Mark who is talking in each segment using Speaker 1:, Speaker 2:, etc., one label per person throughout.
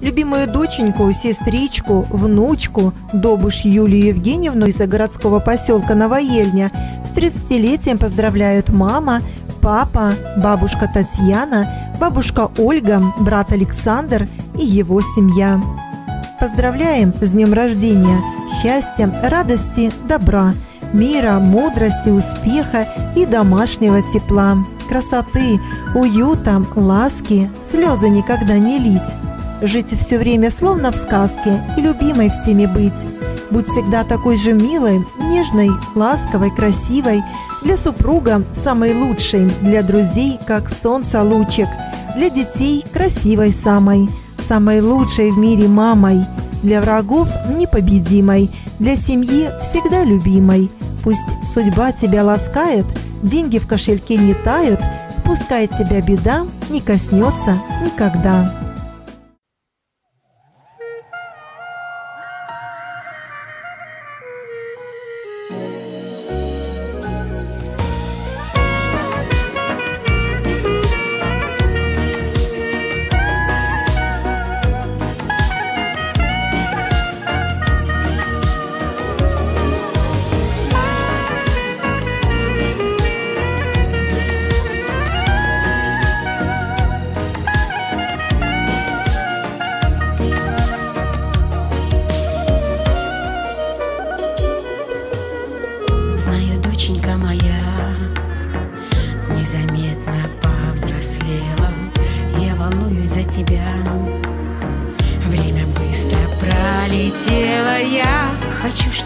Speaker 1: любимую доченьку, сестричку, внучку, добуш Юлию Евгеньевну из городского поселка Новоельня с 30-летием поздравляют мама, папа, бабушка Татьяна, бабушка Ольга, брат Александр и его семья. Поздравляем с днем рождения! Счастья, радости, добра, мира, мудрости, успеха и домашнего тепла, красоты, уюта, ласки, слезы никогда не лить. Жить все время словно в сказке и любимой всеми быть. Будь всегда такой же милой, нежной, ласковой, красивой, для супруга самой лучшей, для друзей как солнце лучик, для детей красивой самой, самой лучшей в мире мамой, для врагов непобедимой, для семьи всегда любимой. Пусть судьба тебя ласкает, деньги в кошельке не тают, пускай тебя беда не коснется никогда.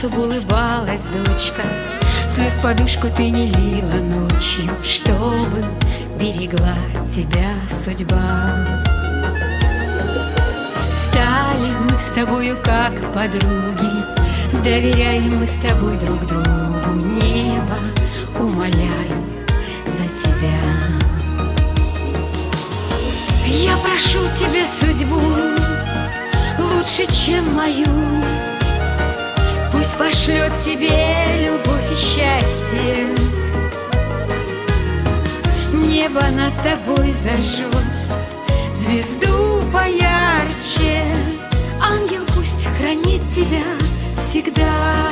Speaker 2: Чтобы улыбалась дочка. Слез подушку ты не лила ночью Чтобы берегла тебя судьба. Стали мы с тобою как подруги Доверяем мы с тобой друг другу Небо умоляю за тебя Я прошу тебя судьбу Лучше, чем мою. Пусть пошлет тебе любовь и счастье. Небо над тобой зажжет Звезду поярче. Ангел пусть хранит тебя всегда.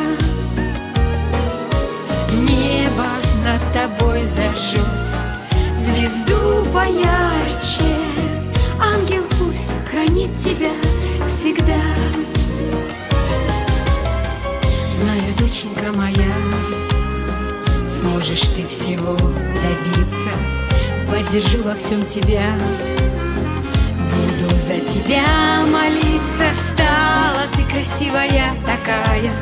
Speaker 2: Небо над тобой зажжет Звезду поярче ты всего добиться. Поддержу во всем тебя, буду за тебя молиться. Стала ты красивая такая,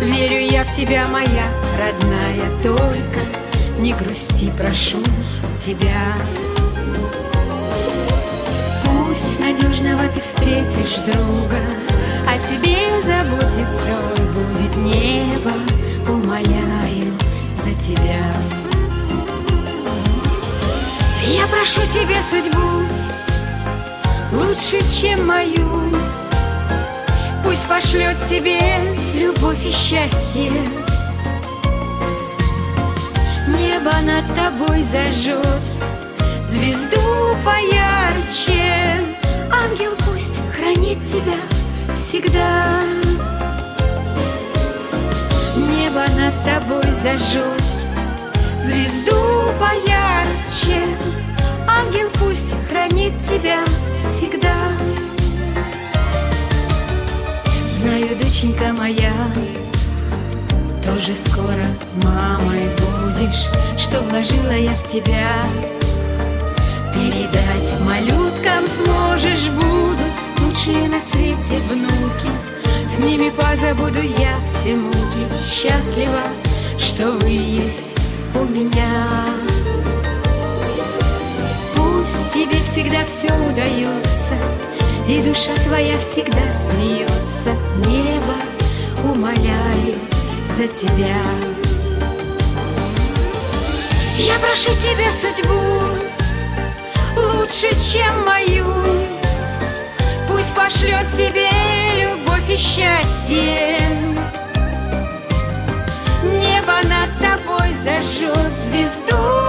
Speaker 2: верю я в тебя, моя родная. Только не грусти, прошу тебя. Пусть надежного ты встретишь друга, о тебе заботится он будет небо, умоляю тебя. Я прошу тебе судьбу лучше, чем мою. Пусть пошлет тебе любовь и счастье. Небо над тобой зажжет звезду поярче. Ангел пусть хранит тебя всегда Небо над тобой зажжет поярче. Ангел пусть хранит тебя всегда. Знаю, доченька моя Тоже скоро мамой будешь. Что вложила я в тебя Передать малюткам сможешь. Буду лучшие на свете внуки С ними позабуду я все муки. Счастлива, что вы есть у меня. Пусть тебе всегда все удается И душа твоя всегда смеется. Небо умоляю за тебя. Я прошу тебя судьбу Лучше, чем мою. Пусть пошлет тебе любовь и счастье зажжет звезду